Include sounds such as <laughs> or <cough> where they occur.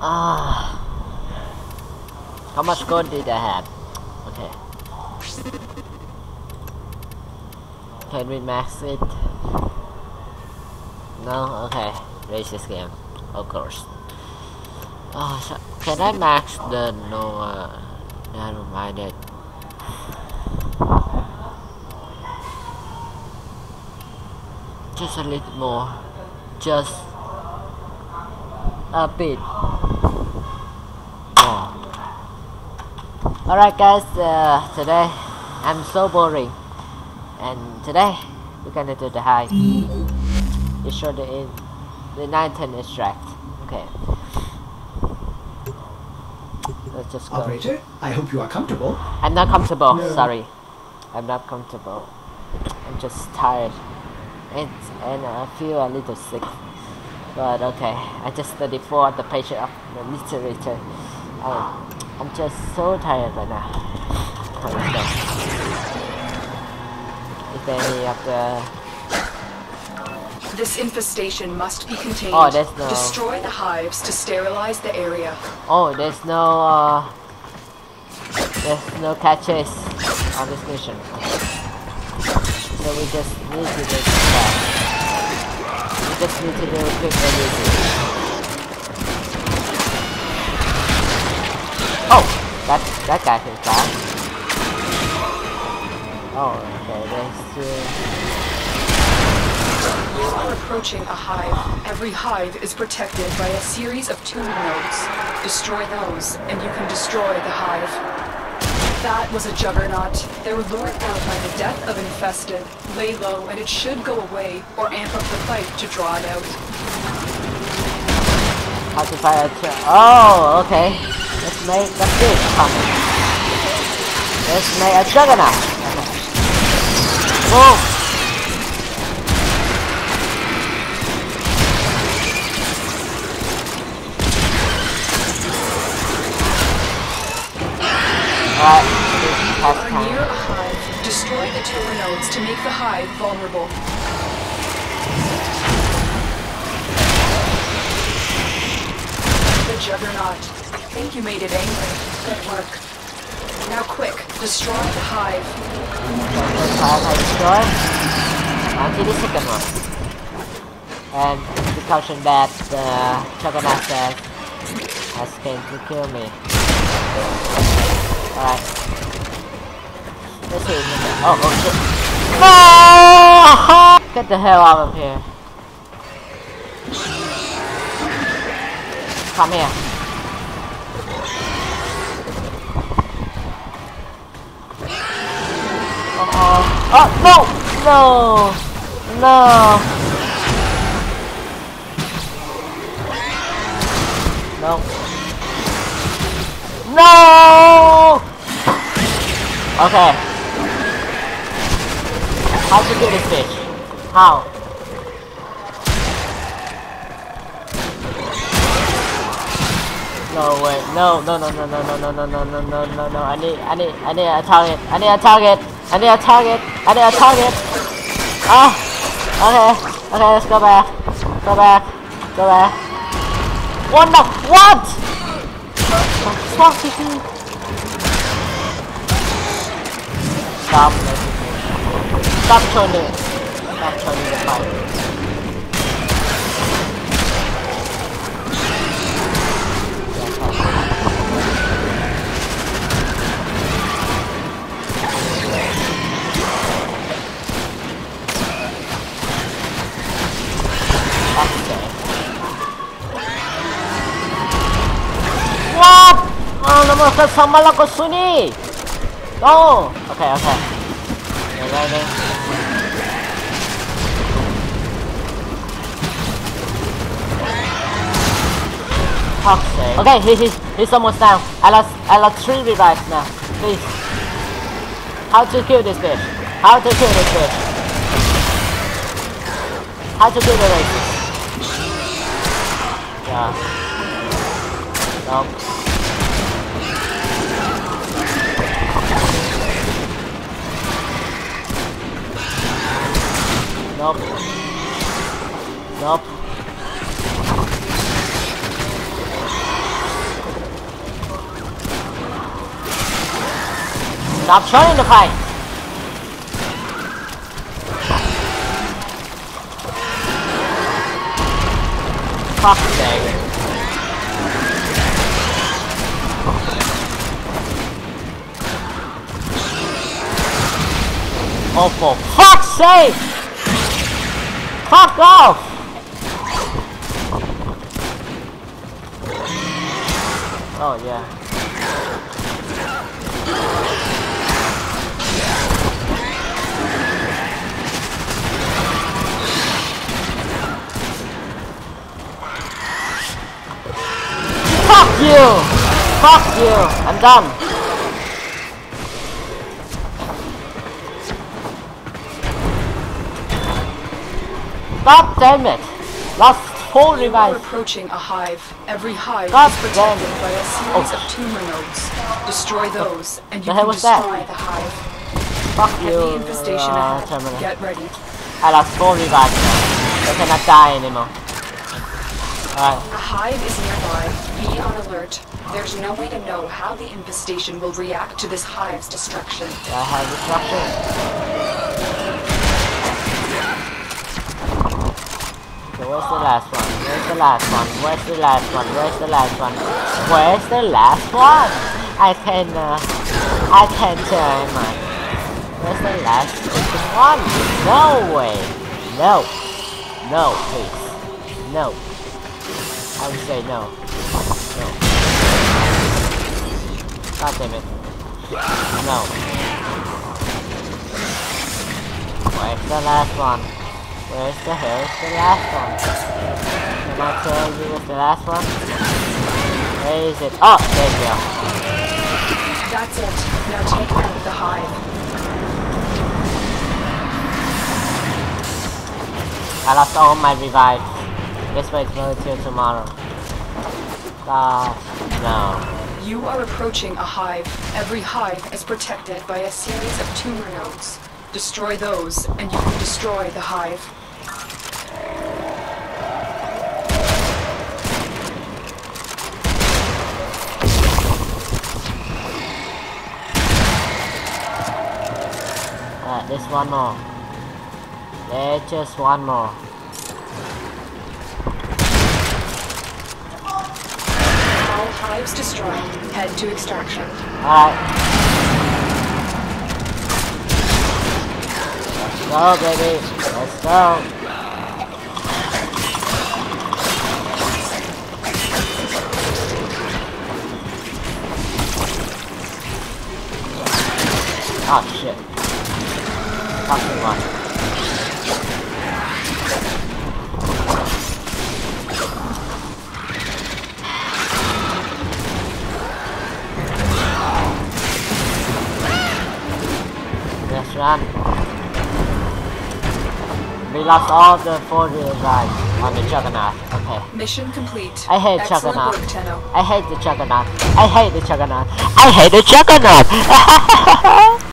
Ah. How much gold did I have? Okay. Can we max it? No? Okay. Race this game. Of course. Oh, so can I max the no? Noah? Never mind it. Just a little more. Just a bit Alright guys, uh, today I'm so boring. And today we're gonna do the high. Show the in the Nitain extract. Okay. Let's just go. Operator, I hope you are comfortable. I'm not comfortable, No. sorry. I'm not comfortable. I'm just tired. And, and I feel a little sick. But okay, I just studied for the patient of the literature. Um, I'm just so tired right now. Okay, let's go. Is there any of the... This infestation must be contained. Oh, there's no- Destroy the hives to sterilize the area. Oh, there's no, uh... There's no catches on this mission. So we just need to do that. We just need to do quick and easy. That, that guy can fly. Oh, okay, there's two... You are approaching a hive. Every hive is protected by a series of tumor nodes. Destroy those, and you can destroy the hive. That was a juggernaut. They were lured out by the death of infested. Lay low, and it should go away, or amp up the fight to draw it out. How to fire a tra- Oh, okay may complete. Ah. This may a juggernaut. Boom! Alright, half. Destroy the tumor nodes to make the hive vulnerable. Think you made it angry. Good work. Now quick, destroy the hive. First time I destroy. Until the second one. And the caution that the juggernaut says has came to kill me. Alright. Let's see. Oh, oh shit. No! <laughs> Get the hell out of here. Come here. Oh, no! No! No! No. No! Okay. How to do this fish? How? No way. No, no, no, no, no, no, no, no, no, no, no, no. I need, I need, I need a target. I need a target. I need a target. I need a target. Ah. Okay. Okay, let's go back. Go back. Go back. What the? What? Fuck he? Stop. Stop turning. Stop turning the fight. 잠깐만 그 산말라고 순이 어 okay. Okay. 네네네 Toxic. Okay, he, he, he's almost down. I lost, I lost three revives now. Please. How to kill this bitch? How to kill this bitch? How to kill the racist? Yeah. Nope. up. Stop trying to fight! Fuck dagger. Oh, for fuck's sake! Fuck off! Oh, yeah. Fuck you! Fuck you! I'm done. God damn it! Lost are revive. approaching a hive. Every hive God is protected it. by a series Oh. of tumor nodes. Destroy those, and you The can was that? destroy the hive. Fuck Heavy you, infestation uh, ahead. Terminal. Get ready. I lost full revive now. I cannot die anymore. Alright, A hive is nearby. Be on alert. There's no way to know how the infestation will react to this hive's destruction. I have destruction. Where's the last one? Where's the last one? Where's the last one? Where's the last one? Where's the last one? I can, uh, I can't tell my. Where's the last one? No way! No! No, please. No. I would say no. No. God damn it. No. Where's the last one? Where's the hell is the last one? Can I tell you what's the last one? Where is it? Oh, there you go. That's it. Now take out the hive. I lost all my revives. Guess wait till tomorrow. God, no. You are approaching a hive. Every hive is protected by a series of tumor nodes. Destroy those, and you can destroy the hive. Alright, there's one more. There's just one more. All hives destroyed. Head to extraction. Alright. Go, baby. Let's go. Oh shit. Fucking one. Let's run. We lost all the four wheel drive on the Juggernaut. Okay. Mission complete. I hate Excellent Juggernaut. work, I hate the Juggernaut. I hate the Juggernaut. I hate the Juggernaut. <laughs>